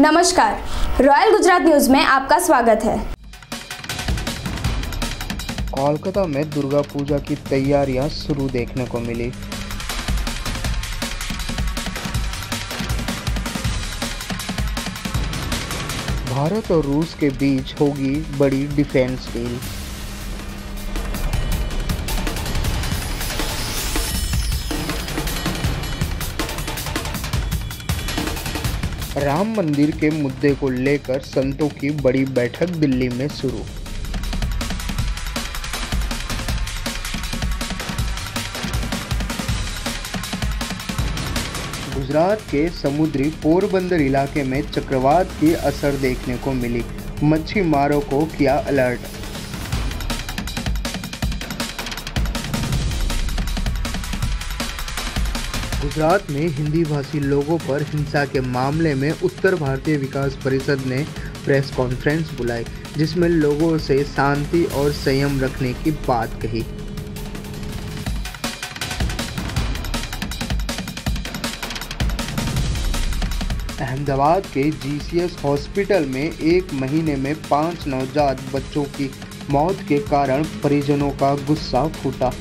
नमस्कार। Royal Gujarat news में आपका स्वागत है। कोलकाता में दुर्गा पूजा की तैयारियाँ शुरू देखने को मिली। भारत और रूस के बीच होगी बड़ी डिफेंस डील। राम मंदिर के मुद्दे को लेकर संतों की बड़ी बैठक दिल्ली में शुरू। गुजरात के समुद्री पोरबंदर इलाके में चक्रवात की असर देखने को मिली। मच्छी मारों को किया अलर्ट। गुजरात में हिंदी भाषी लोगों पर हिंसा के मामले में उत्तर भारतीय विकास परिषद ने प्रेस कॉन्फ्रेंस बुलाई, जिसमें लोगों से शांति और संयम रखने की बात कही। अहमदाबाद के जीसीएस हॉस्पिटल में एक महीने में पाँच नवजात बच्चों की मौत के कारण परिजनों का गुस्सा फूटा।